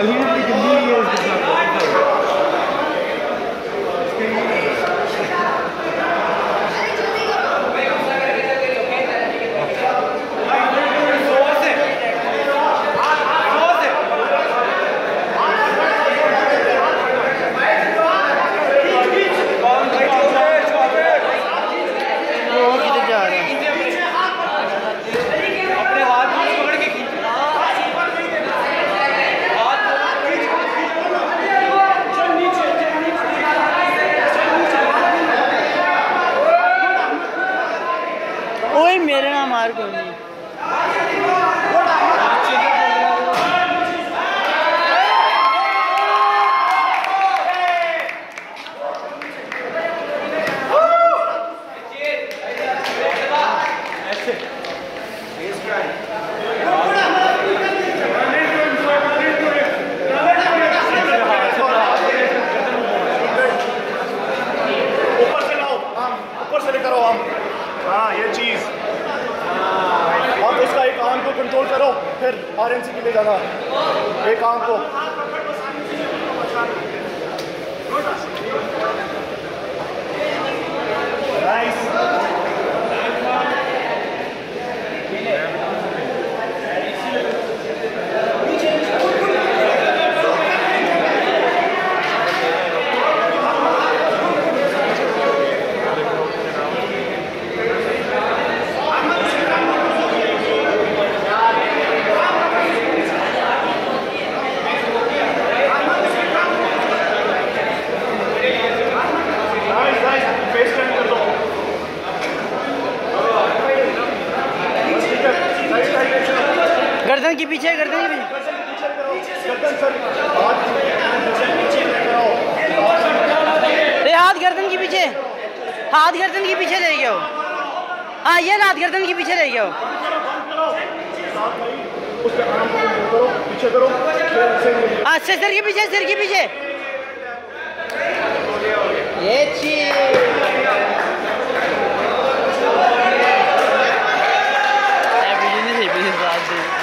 Ultimately जल्दी है उसके साथ वो जा रहा मेरे कोई नहीं? हाँ ये चीज़। आम फिर आर करो फिर आरएनसी के लिए जाना। एक काम को गर्दन के पीछे, गर्दन के पीछे। हाथ गर्दन के पीछे। हाथ गर्दन के पीछे रह गया हो हाँ ये हाथ गर्दन के पीछे रह गया हो हाँ से सिर के पीछे, सिर के पीछे। ये चीज़ Brasil.